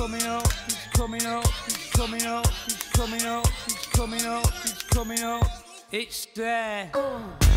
coming up, it's coming up, it's coming up, it's coming up, it's coming up, it's coming up. It's there. Oh.